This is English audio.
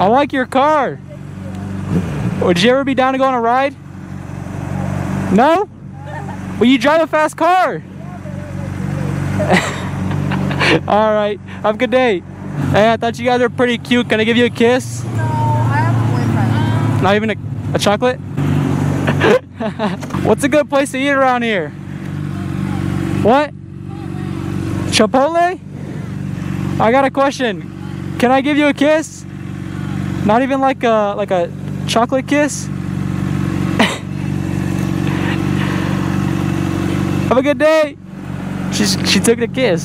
I like your car. Would you ever be down to go on a ride? No? Well, you drive a fast car. All right. Have a good day. Hey, I thought you guys were pretty cute. Can I give you a kiss? No, I have a boyfriend. Not even a, a chocolate? What's a good place to eat around here? What? Chipotle? I got a question. Can I give you a kiss? Not even like a like a chocolate kiss? Have a good day. She's, she took the kiss.